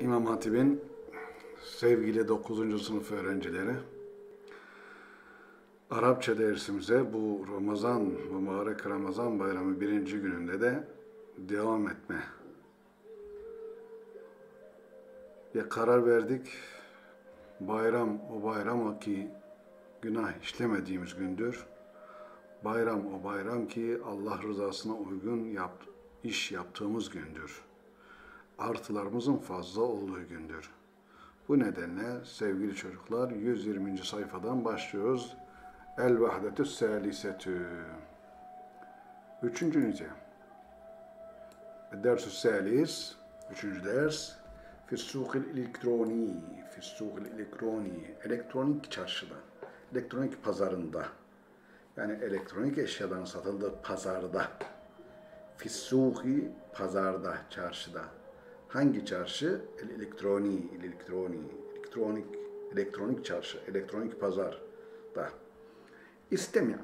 İmam Hatip'in sevgili 9. sınıf öğrencileri, Arapça dersimize bu Ramazan, mübarek Ramazan bayramı birinci gününde de devam etme. Ya karar verdik, bayram o bayram o ki günah işlemediğimiz gündür. Bayram o bayram ki Allah rızasına uygun yap, iş yaptığımız gündür. Artılarımızın fazla olduğu gündür. Bu nedenle sevgili çocuklar 120. sayfadan başlıyoruz. El vahdetü salisetü. Üçüncü ünite. Dersü salis. Üçüncü ders. Fissukil elektroni. Fissukil elektroni. Elektronik çarşıda. Elektronik pazarında. Yani elektronik eşyaların satıldığı pazarda. Fissuki pazarda, çarşıda. Hangi çarşı? El elektroni, elektroni, elektronik, elektronik çarşı, elektronik pazar da. İstemi'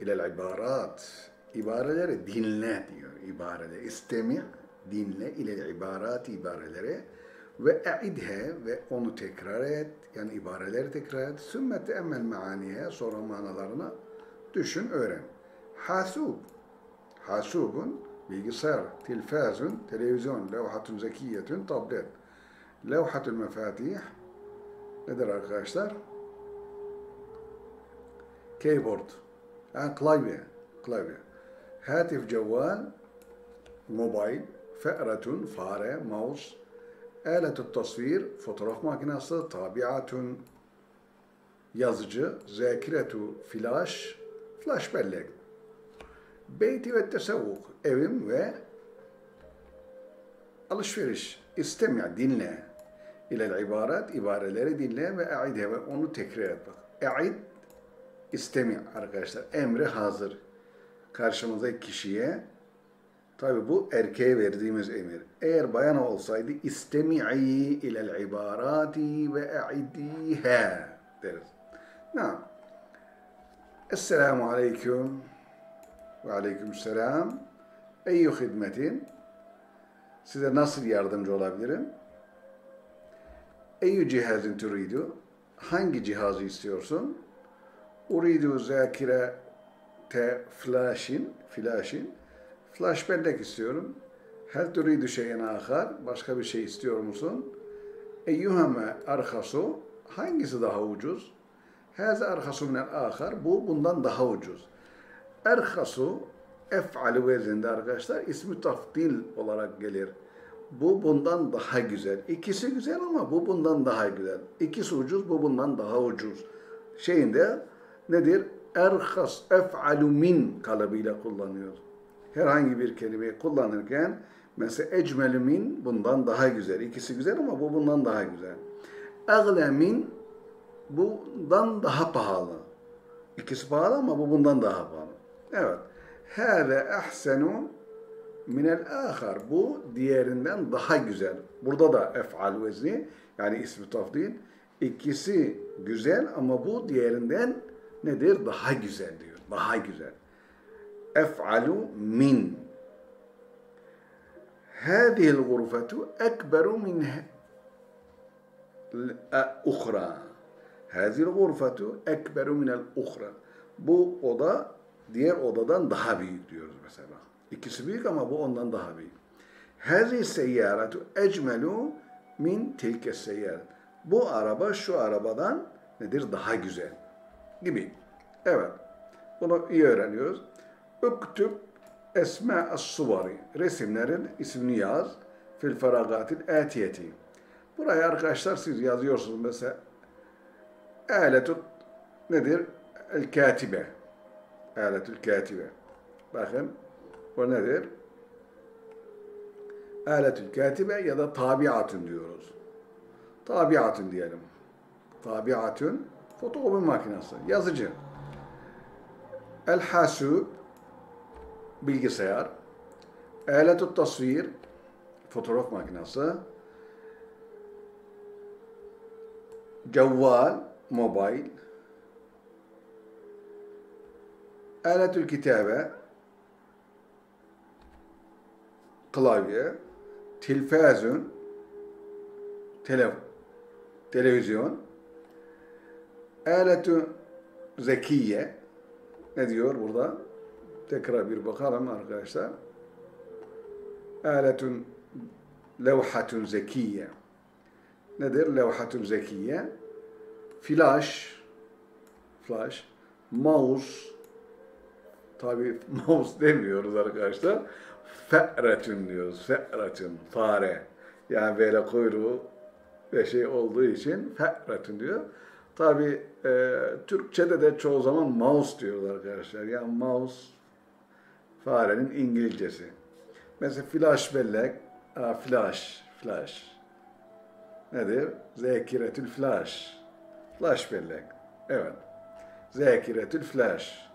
ilel ibarat. İbareleri dinle diyor ibareleri. İstemi' dinle ilel ibarat ibareleri ve e'idhe ve onu tekrar et. Yani ibareleri tekrar et. Sümme teemmel maaniye sonra manalarını düşün, öğren. Hasub. Hasubun bilgisayar, tilfazun, televizyon, levhatun zekiyetun, tablet. Levhatul mefatih nedir arkadaşlar? Keyboard. Yani klavye. Klavye. Hatif cevval, mobil, fe'retun, fare, mouse, aletü tasvir, fotoğraf makinesi, tabiatun, yazıcı, zekiretu, flash, flash bellek. Beyti ve tesavvuk, evim ve alışveriş. İstemi, dinle. İlel ibaret, ibareleri dinle ve e'idhe ve onu tekrar et bak. E'id, istemi arkadaşlar. Emri hazır. Karşımızdaki kişiye Tabi bu erkeğe verdiğimiz emir. Eğer bayan olsaydı istemi'i ilel ibarati ve e'idiha deriz. Naam. Esselamu aleyküm ve aleyküm selam. Eyyü hidmetin. Size nasıl yardımcı olabilirim? Eyyü cihazın turidu. Hangi cihazı istiyorsun? Uridu zakire te flashin, flashin. Flash bellek istiyorum. Hel turidu şeyen ahar. Başka bir şey istiyor musun? Eyyuhame arhasu. Hangisi daha ucuz? Haza arhasu minel ahar. Bu bundan daha ucuz. Erhasu ef'alu vezinde arkadaşlar ismi tafdil olarak gelir. Bu bundan daha güzel. İkisi güzel ama bu bundan daha güzel. İkisi ucuz, bu bundan daha ucuz. Şeyinde nedir? Erhas ef'alu min kalıbıyla kullanıyoruz herhangi bir kelimeyi kullanırken mesela ecmelü min bundan daha güzel. İkisi güzel ama bu bundan daha güzel. Egle min bundan daha pahalı. İkisi pahalı ama bu bundan daha pahalı. Evet. Hâve ehsenu minel ahar. Bu diğerinden daha güzel. Burada da ef'al vezni yani ismi tafdil. İkisi güzel ama bu diğerinden nedir? Daha güzel diyor. Daha güzel. أفعل من هذه الغرفة أكبر من الأخرى هذه الغرفة أكبر من الأخرى bu oda diğer odadan daha büyük diyoruz mesela. İkisi büyük ama bu ondan daha büyük. Hâzi seyyâretu ecmelu min tilke seyyâret. Bu araba şu arabadan nedir? Daha güzel gibi. Evet. Bunu iyi öğreniyoruz. Üktüb esma suvari. Resimlerin ismini yaz. Fil feragatil atiyeti. Buraya arkadaşlar siz yazıyorsunuz mesela. Aletut nedir? El katibe. Aletül katibe. Bakın o nedir? Aletül katibe ya da tabiatın diyoruz. Tabiatın diyelim. Tabiatın fotokopi makinesi, yazıcı. El hasub bilgisayar, aletü tasvir, fotoğraf makinesi, cevval, mobil, aletül kitabe, klavye, tilfazun, Tele, televizyon. Aletu zekiye. Ne diyor burada? Tekrar bir bakalım arkadaşlar. Aletun levhatun zekiye. Nedir? Levhatun zekiye. Flash, flash, mouse, tabi mouse demiyoruz arkadaşlar. Fe'retün diyoruz. Fe'retün, fare. Yani böyle kuyruğu ve şey olduğu için fe'retün diyor. Tabi e, Türkçe'de de çoğu zaman mouse diyorlar arkadaşlar. Yani mouse farenin İngilizcesi. Mesela flash bellek, a, flash, flash. Nedir? Zekiretül flash. Flash bellek. Evet. Zekiretül flash.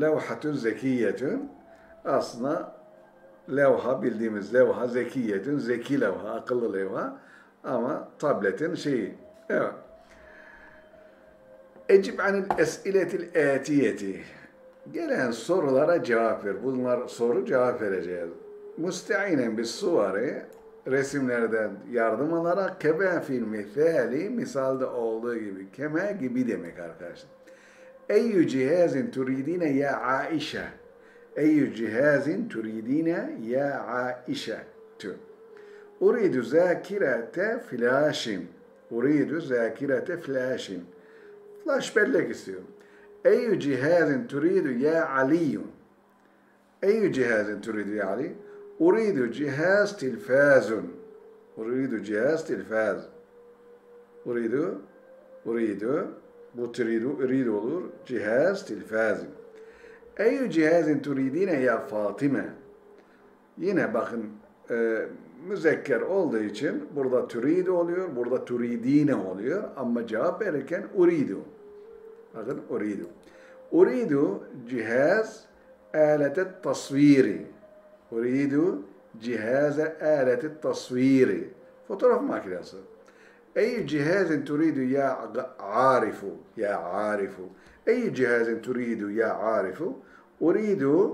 Levhatün zekiyetün. Aslında levha bildiğimiz levha zekiyetün, zeki levha, akıllı levha. Ama tabletin şeyi. Evet. Ecib anil es'iletil etiyeti. Gelen sorulara cevap ver. Bunlar soru cevap vereceğiz. Müsteinen bis suvari resimlerden yardım alarak kebe fil misali misalda olduğu gibi keme gibi demek arkadaşlar. Eyyü cihazin turidine ya Aişe. Eyyü cihazin turidine ya Aişe. Tü. Uridu zakirete flaşin. Uridu zakirete flaşin. Flash bellek istiyorum. Eyyü cihazin turidu ya Aliyyun. Eyyü cihazin turidu ya Ali. Uridu cihaz tilfazun. Uridu cihaz tilfaz. Uridu, uridu, bu olur. Cihaz tilfazin. Eyyü cihazin turidine ya Fatime. Yine bakın e, müzekker olduğu için burada turidu oluyor, burada turidine oluyor ama cevap verirken uridu. Bakın uridu. Uridu cihaz aletet tasviri. Uridu cihaz aletet tasviri. Fotoğraf makinesi. أي جهاز تريد يا عارف يا عارف. أي جهاز تريد يا عارف أريد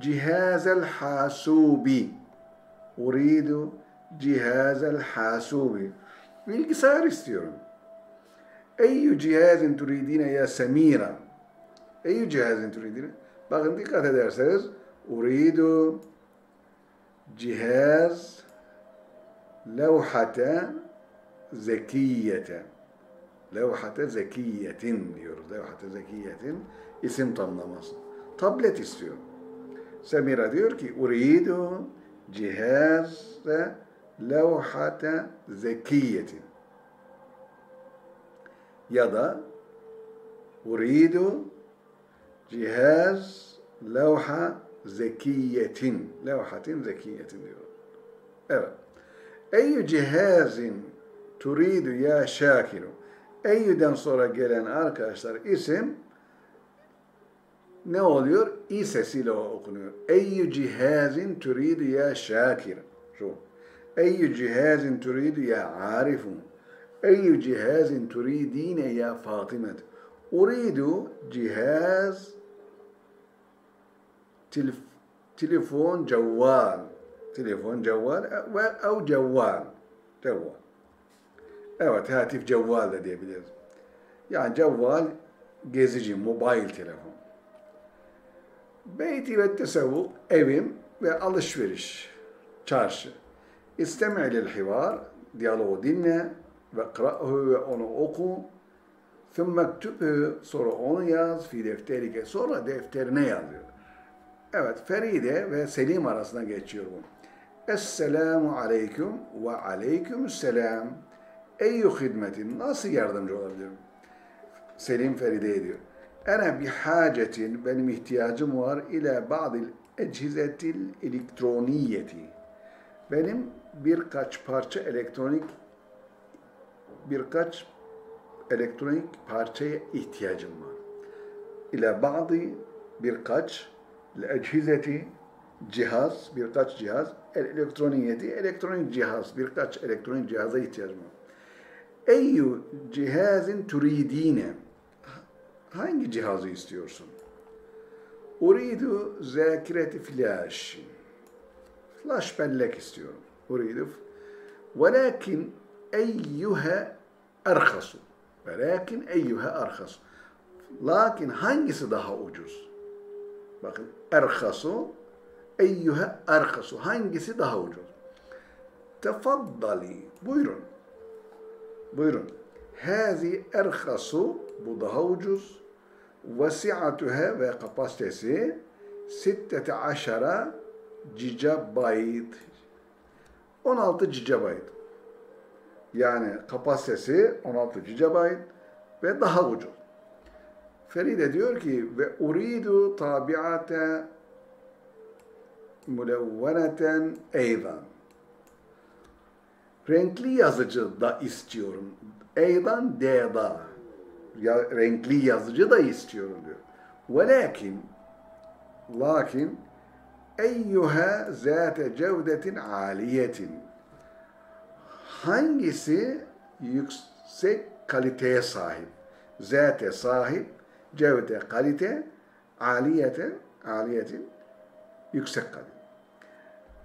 جهاز الحاسوب. أريد جهاز الحاسوب. بالكسار استيرون أي جهاز تريدين يا سميرة؟ أي جهاز تريدين؟ باغندي قاعدة درسز أريد جهاز levhate zekiyete. Levhate zekiyetin diyoruz. Levhate zekiyetin isim tanımlaması. Tablet istiyor. Semira diyor ki uridu cihaz levhate zekiyetin. Ya da uridu cihaz levha zekiyetin. Levhatin zekiyetin diyor. Evet. Eyyü cihazin turidu ya şakiru. Eyyüden sonra gelen arkadaşlar isim ne oluyor? İ sesiyle okunuyor. Eyyü cihazin turidu ya şakir. Şu. Eyyü cihazin turidu ya arifun. Eyyü cihazin turidine ya Fatimet. Uridu cihaz telef telefon cevval. Telefon, cevval ve ev cevval. Cevval. Evet, hatif cevval de diyebiliriz. Yani cevval gezici, mobil telefon. Beyti ve tesavvuk, evim ve alışveriş, çarşı. İsteme ilel hivar, diyaloğu dinle ve kıra'hu ve onu oku. Thumma ktübhü, sonra onu yaz, fi defterike, sonra defterine yazıyor. Evet, Feride ve Selim arasında geçiyor bunu. Esselamu aleyküm ve aleyküm selam. Eyyü hidmetin, nasıl yardımcı olabilirim? Selim Feride ediyor. Ene bihacetin, benim ihtiyacım var ile ba'dil ecizetil elektroniyeti. Benim birkaç parça elektronik birkaç elektronik parçaya ihtiyacım var. İle bazı birkaç ecizeti cihaz, birkaç cihaz, elektroniyeti, elektronik cihaz, birkaç elektronik cihaza ihtiyacım var. Eyyü cihazin turidine hangi cihazı istiyorsun? Uridu zakireti flash. Flash bellek istiyorum. Uridu Velakin eyyühe erhasu. Velakin eyyühe erhasu. Lakin hangisi daha ucuz? Bakın erhasu eyyühe erhasu. Hangisi daha ucuz? Tefaddali. Buyurun. Buyurun. Hazi erhasu. Bu daha ucuz. Vesi'atuha ve kapasitesi 16 gigabyte. 16 gigabyte. Yani kapasitesi 16 gigabyte ve daha ucuz. Feride diyor ki ve uridu tabiate mulevveneten eydan. Renkli yazıcı da istiyorum. Eydan deda. Ya, renkli yazıcı da istiyorum diyor. Velakin lakin eyyuha zate cevdetin aliyetin. Hangisi yüksek kaliteye sahip? Zate sahip, cevde kalite, aliyete, aliyetin yüksek kalite.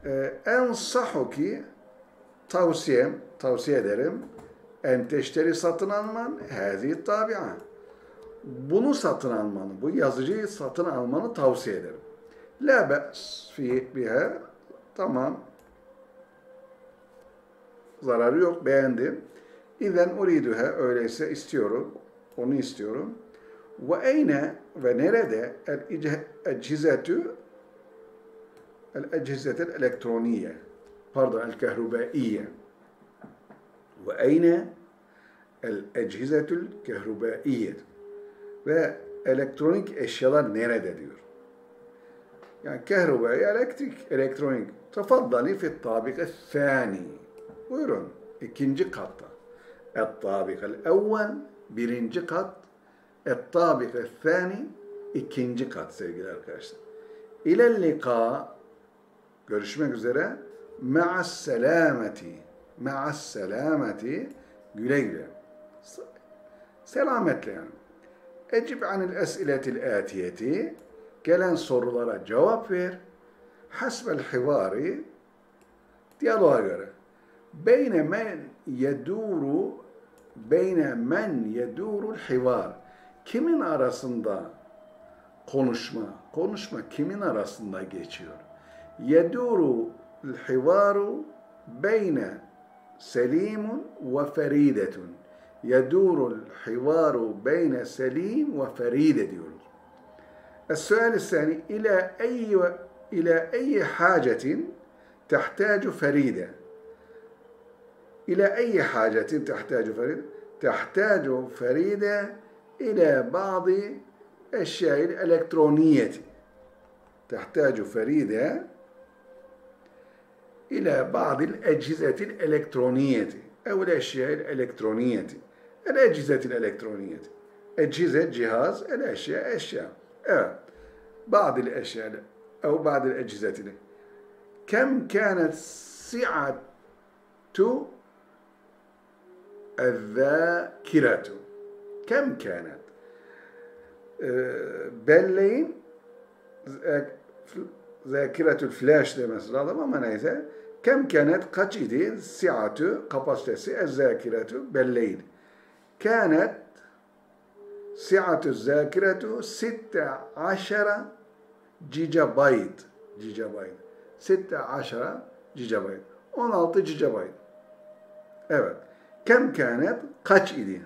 Ee, ensahuki tavsiyem, tavsiye ederim. En teşteri satın alman, hâzi tabi'a. Bunu satın almanı, bu yazıcıyı satın almanı tavsiye ederim. La be's fi biha. Tamam. Zararı yok, beğendim. İzen uriduha, öyleyse istiyorum, onu istiyorum. Ve eyne ve nerede el ecizetü ecizetel elektroniye pardon eyne el ecizetül kehrubaiye ve elektronik eşyalar nerede diyor. Yani kehrubai, elektrik, elektronik. Tefaddali fit tabik thani. Buyurun. ikinci katta. Et-tabik el-evvel, birinci kat. Et-tabik el-thani, ikinci kat sevgili arkadaşlar. İlellika, görüşmek üzere. Ma'as selameti. Ma'as selameti, güle güle. Selametle yani. Ecib anil es'iletil atiyeti gelen sorulara cevap ver. Hasbel hivari diyaloğa göre. Beyne men yeduru beyne men yedurul hivar. Kimin arasında konuşma, konuşma kimin arasında geçiyor? يدور الحوار بين سليم وفريدة. يدور الحوار بين سليم وفريدة. السؤال الثاني إلى أي و... إلى أي حاجة تحتاج فريدة؟ إلى أي حاجة تحتاج فريدة؟ تحتاج فريدة إلى بعض أشياء الإلكترونية. تحتاج فريدة إلى بعض الأجهزة الإلكترونية أو الأشياء الإلكترونية. الأجهزة الإلكترونية. أجهزة جهاز الأشياء أشياء. Evet. بعض الأشياء أو بعض الأجهزة. كم كانت سعة الذاكرة؟ كم كانت؟ belleğin zakiretül flash demesi lazım ama neyse kem kenet kaç idi? Siatü kapasitesi ez zakiretü belleğin. Kânet siatü zakiretü sitte aşara gigabyte gigabyte sitte aşara gigabyte 16 gigabyte evet. Kem kânet kaç idi?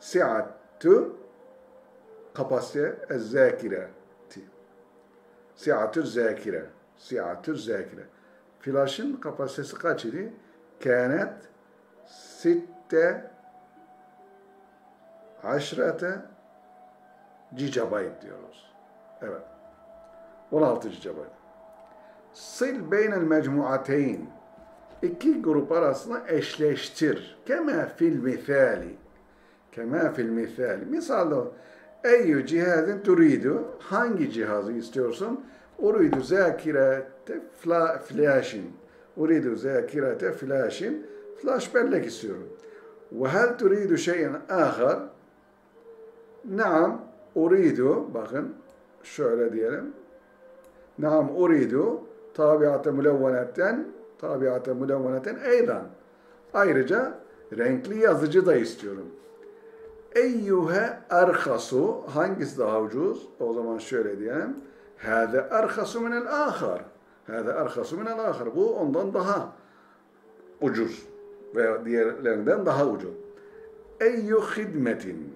Siatü kapasite ez-zakireti. Siatü zakire. Siatü zakire. Flaşın kapasitesi kaç idi? Kânet sitte aşrete gigabyte diyoruz. Evet. 16 gigabyte. Sil beynel mecmuateyn. İki grup arasında eşleştir. Kema fil misali. Kema fil misali. Misalda Eyyü cihazın turidu. Hangi cihazı istiyorsun? Uridu zakirete fla, flashin. Uridu zakirete flashin. Flash bellek istiyorum. Hel turidu şeyin ahar? Naam, uridu. Bakın, şöyle diyelim. Naam, uridu. Tabiatı mülevvenetten, tabiatı mülevvenetten eydan. Ayrıca renkli yazıcı da istiyorum. Eyyuhe erhasu hangisi daha ucuz? O zaman şöyle diyelim. Hâze erhasu minel âkhar. Hâze erhasu minel âkhar. Bu ondan daha ucuz veya diğerlerinden daha ucuz. Eyyu hidmetin.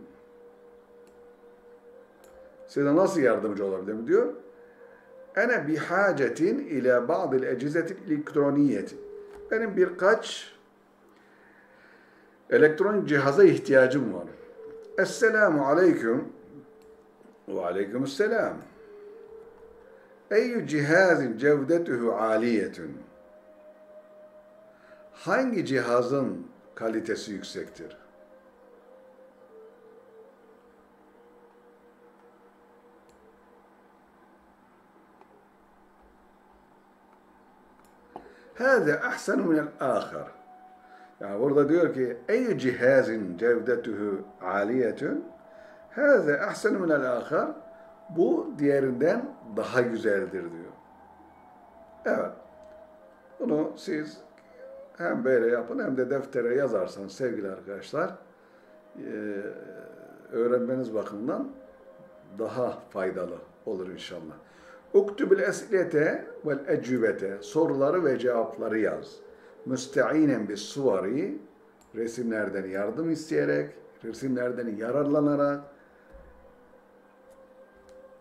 Size nasıl yardımcı olabilirim diyor. Ene bihacetin ila ba'dil ecizeti elektroniyeti. Benim birkaç elektronik cihaza ihtiyacım var. Esselamu aleyküm. Ve aleyküm selam. Eyyü cihazin cevdetuhu aliyetun. Hangi cihazın kalitesi yüksektir? Hâze ahsenu minel âkhar. Yani burada diyor ki eyyü cihazin cevdetuhu aliyetun. Hâze ahsenu minel âkhar. Bu diğerinden daha güzeldir diyor. Evet. Bunu siz hem böyle yapın hem de deftere yazarsanız sevgili arkadaşlar öğrenmeniz bakımından daha faydalı olur inşallah. Uktubul eslete vel ecübete soruları ve cevapları yaz müsteinen bis suvari resimlerden yardım isteyerek, resimlerden yararlanarak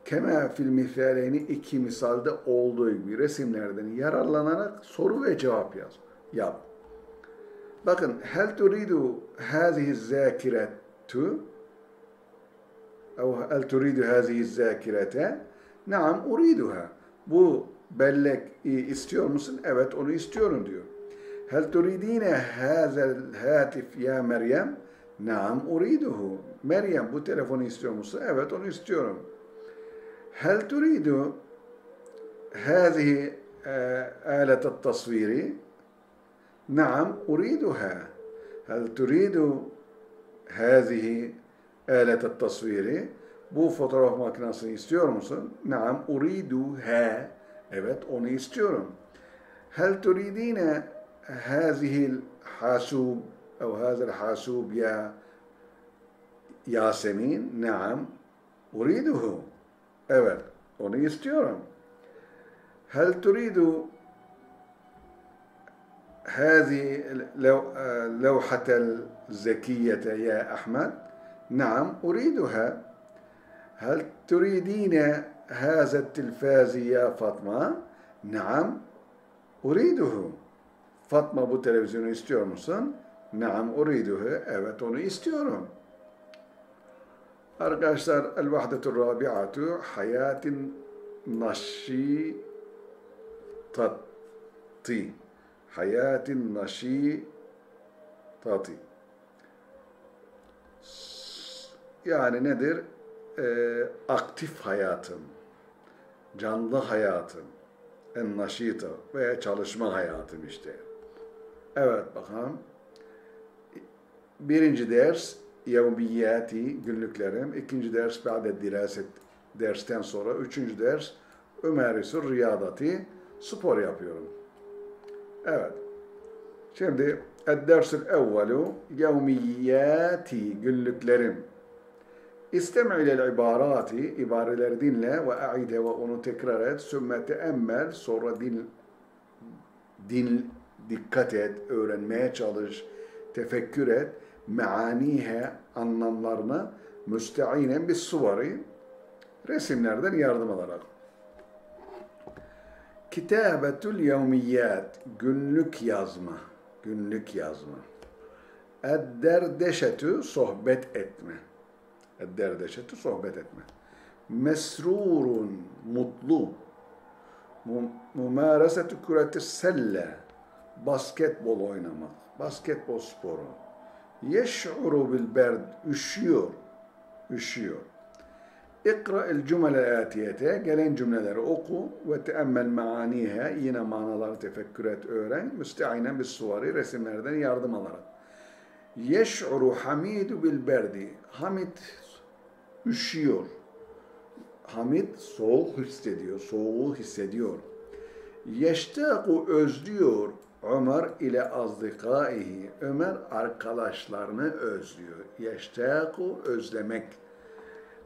keme fil misaleyni iki misalde olduğu gibi resimlerden yararlanarak soru ve cevap yaz. Yap. Bakın hel turidu hazihi zâkiretu ev hel turidu hazihi zâkirete naam uriduha. Bu bellek istiyor musun? Evet onu istiyorum diyor. Hel turidine hazel hatif ya Meryem? Naam uriduhu. Meryem bu telefonu istiyor musun? Evet onu istiyorum. هل تريد هذه آلة التصوير؟ نعم أريدها. هل تريد هذه آلة التصوير؟ Bu fotoğraf makinesini istiyor musun? Naam uriduha. Evet onu istiyorum. هل تريدين هذه الحاسوب أو هذا الحاسوب يا Yasemin, naam, uriduhu. Evet, onu istiyorum. Hel turidu هذه اللوحة الزكية يا أحمد؟ نعم أريدها. هل تريدين هذا التلفاز يا فاطمة؟ نعم أريده. Fatma bu televizyonu istiyor musun? Naam uriduhu. Evet onu istiyorum. Arkadaşlar el vahdetur rabi'atu hayatin naşi tati. Hayatin naşi tati. Yani nedir? Ee, aktif hayatın, canlı hayatın, en naşita veya çalışma hayatım işte. Evet bakalım. Birinci ders yevmiyati günlüklerim. İkinci ders ba'de diraset dersten sonra. Üçüncü ders Ömerisur riyadati spor yapıyorum. Evet. Şimdi Ed-dersül evvelu yevmiyati günlüklerim. İstemi ile ibarati ibareleri dinle ve aide ve onu tekrar et. Sümme teemmel sonra din din dikkat et, öğrenmeye çalış, tefekkür et, meanihe anlamlarına müsteinen bir suvari resimlerden yardım alarak. Kitabetül yevmiyat günlük yazma, günlük yazma. Edderdeşetü sohbet etme. Edderdeşetü sohbet etme. Mesrurun mutlu. Mumaresetü küretü selle basketbol oynamak, basketbol sporu. Yeş'uru bil berd, üşüyor, üşüyor. İkra el cümle atiyete, gelen cümleleri oku ve teemmel maaniha, yine manaları tefekkür et, öğren. Müsteinen bis suvari, resimlerden yardım alarak. Yeş'uru hamidu bil berdi, Hamid üşüyor. Hamid soğuk hissediyor, soğuğu hissediyor. Yeştaku özlüyor Ömer ile azdikaihi. Ömer arkadaşlarını özlüyor. Yeştaku özlemek.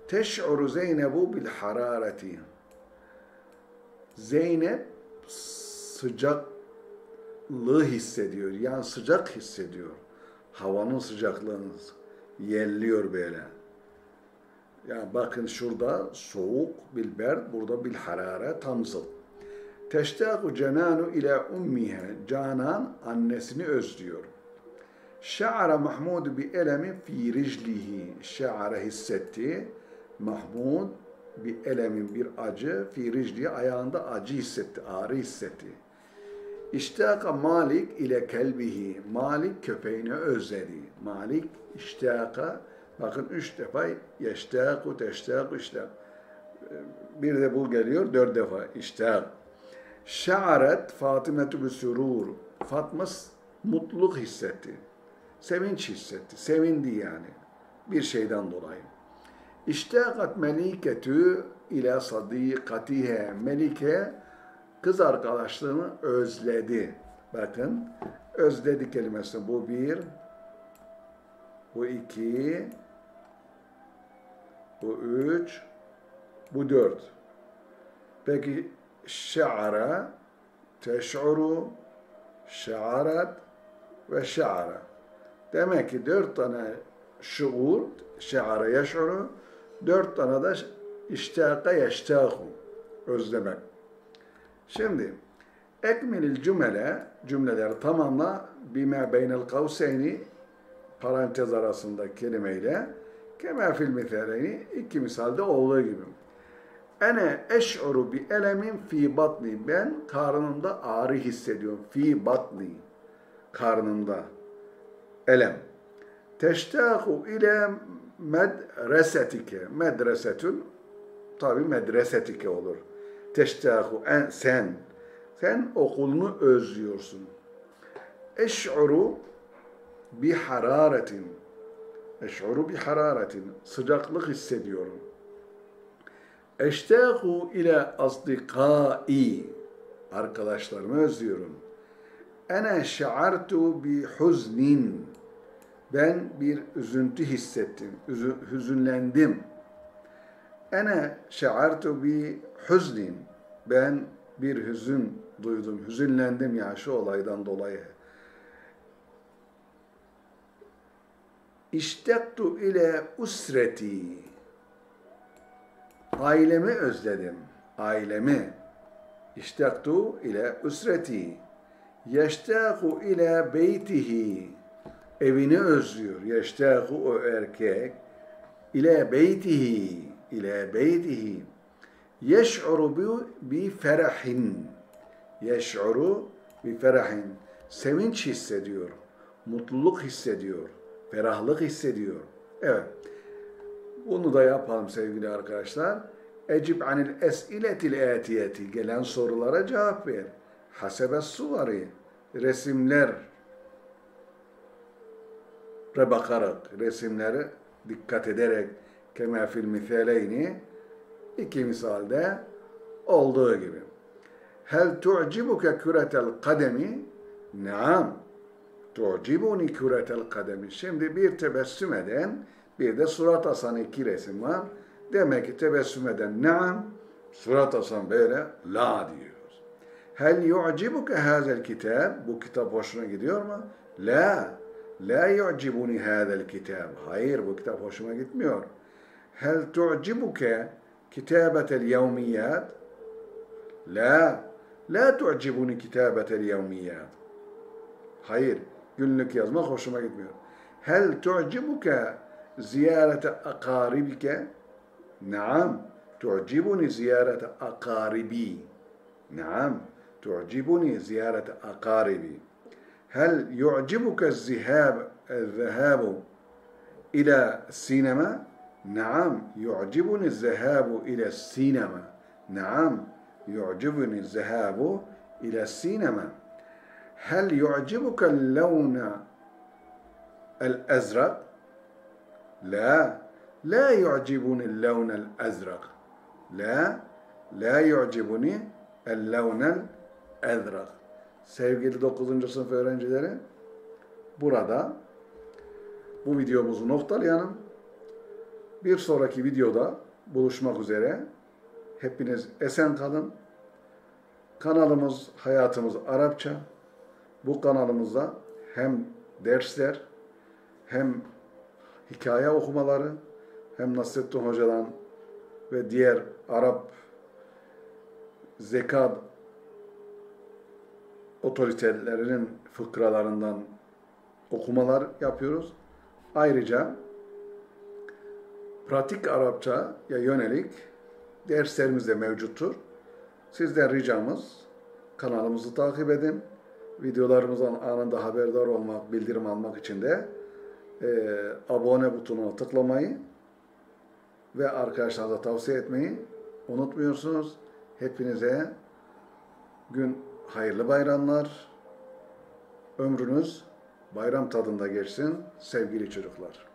Teş'uru Zeynebu bil harareti. Zeynep sıcaklığı hissediyor. Yani sıcak hissediyor. Havanın sıcaklığını yerliyor böyle. Yani bakın şurada soğuk bilber, burada bil harare tam zıt. Teştaku cenanu ile ummihe. Canan annesini özlüyor. Şa'ara Mahmud bi elemi fi riclihi. Şa'ara hissetti. Mahmud bir elemin bir acı fi riclihi ayağında acı hissetti, ağrı hissetti. İştaka Malik ile kelbihi. Malik köpeğini özledi. Malik iştaka bakın üç defa yeştaku teştaku iştak. Bir de bu geliyor dört defa iştak. Şa'aret Fatimetu bi surur. Fatma mutluluk hissetti. Sevinç hissetti. Sevindi yani. Bir şeyden dolayı. İştakat meliketü ile sadikatihe. Melike kız arkadaşlığını özledi. Bakın özledi kelimesi bu bir, bu iki, bu üç, bu dört. Peki şa'ara, teş'uru, şa'arat ve şa'ara. Demek ki dört tane şuur, şa'ara yeş'uru, dört tane de iştaka yeştaku, özlemek. Şimdi ekmilil cümle cümleleri tamamla bime beynel kavseyni parantez arasında kelimeyle kema fil misaleyni iki misalde olduğu gibi. Ene eş'uru bi elemin fi batni. Ben karnımda ağrı hissediyorum. Fi batni. Karnımda. Elem. Teştaku ile medresetike. Medresetün tabi medresetike olur teştahu en sen sen okulunu özlüyorsun. Eş'uru bi hararetin eş'uru bi hararetin sıcaklık hissediyorum. Eştahu ile asdikai arkadaşlarımı özlüyorum. Ene şa'artu bi huznin ben bir üzüntü hissettim, hüzünlendim. Ene şa'artu bi hüznin. Ben bir hüzün duydum, hüzünlendim ya şu olaydan dolayı. İştektu ile usreti. Ailemi özledim. Ailemi. İştektu ile usreti. Yeştaku ile beytihi. Evini özlüyor. Yeştaku o erkek. ile beytihi. ile beytihi yeş'uru bi ferahin. Yeş'uru bi ferahin. Sevinç hissediyor. Mutluluk hissediyor. Ferahlık hissediyor. Evet. Bunu da yapalım sevgili arkadaşlar. Ecib anil es'iletil etiyeti. Gelen sorulara cevap ver. Hasebes suvari. Resimler bakarak, resimleri dikkat ederek kema fil misaleyni İki misalde olduğu gibi. Hel tu'cibuke küretel kademi? Naam. Tu'cibuni küretel kademi. Şimdi bir tebessüm eden, bir de surat asan iki resim var. Demek ki tebessüm eden naam, surat asan böyle la diyor. Hel yu'cibuke hazel kitab? Bu kitap hoşuna gidiyor mu? La. La yu'cibuni hazel kitab. Hayır bu kitap hoşuma gitmiyor. Hel tu'cibuke kitabetel yevmiyat? La. La tu'cibuni kitabetel yevmiyat. Hayır. Günlük yazmak hoşuma gitmiyor. Hel tu'cibuke ziyarete akaribike? Naam. Tu'cibuni ziyarete akaribi. Naam. Tu'cibuni ziyarete akaribi. هل يعجبك الذهاب الذهاب إلى السينما؟ نعم يعجبني الذهاب إلى السينما نعم يعجبني الذهاب إلى السينما هل يعجبك اللون الأزرق؟ لا La yu'cibuni levnel ezrak. La, la yu'cibuni el levnel ezrak. Sevgili 9. sınıf öğrencileri, burada bu videomuzu noktalayalım. Bir sonraki videoda buluşmak üzere. Hepiniz esen kalın. Kanalımız Hayatımız Arapça. Bu kanalımızda hem dersler hem hikaye okumaları hem Nasrettin Hoca'dan ve diğer Arap zekat otoritelerinin fıkralarından okumalar yapıyoruz. Ayrıca pratik Arapçaya yönelik derslerimiz de mevcuttur. Sizden ricamız kanalımızı takip edin. Videolarımızdan anında haberdar olmak, bildirim almak için de e, abone butonuna tıklamayı ve arkadaşlarınıza tavsiye etmeyi unutmuyorsunuz. Hepinize gün hayırlı bayramlar. Ömrünüz bayram tadında geçsin sevgili çocuklar.